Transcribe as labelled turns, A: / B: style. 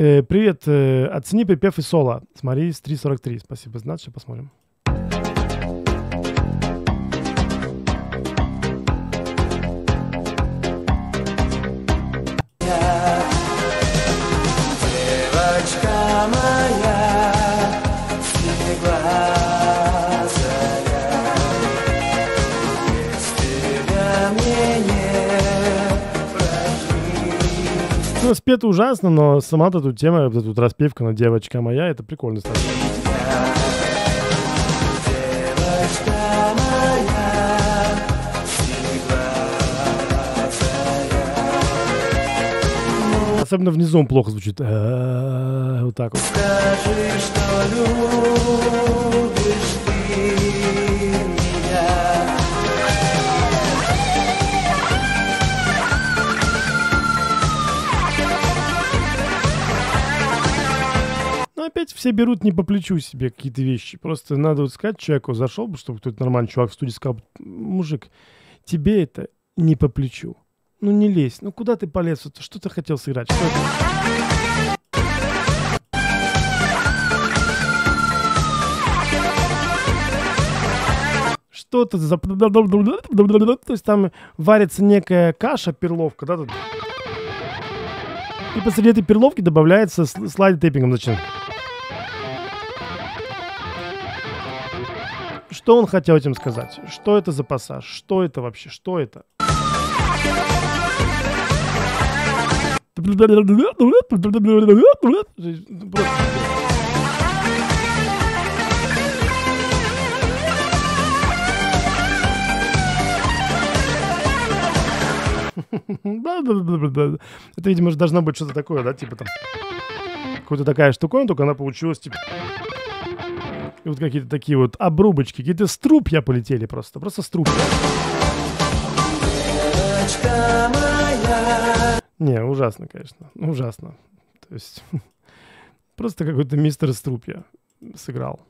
A: Э, привет, э, оцени припев и соло. Смотри, с 3.43. Спасибо, значит, посмотрим. Ну, спето ужасно, но сама эту тема, вот эта распевка на девочка моя, это прикольно стало. Особенно внизу он плохо звучит. А, Вот так вот.
B: скажи, что любишь
A: опять все берут не по плечу себе какие-то вещи. Просто надо вот сказать человеку, зашел бы, чтобы кто-то нормальный чувак в студии сказал, мужик, тебе это не по плечу. Ну не лезь, ну куда ты полез? Что ты хотел сыграть? Что это? Что это за... То есть там варится некая каша, перловка, да? тут? И посреди этой перловки добавляется с- слайд Что он хотел этим сказать? Что это за пассаж? Что это вообще? Что это? Это, видимо, должно быть что-то такое, да, типа там. Какая-то такая штуковина, только она получилась, типа... И вот какие-то такие вот обрубочки, какие-то струпья полетели просто, просто струпья. Не, ужасно, конечно, ужасно. То есть просто какой-то мистер Струпья сыграл.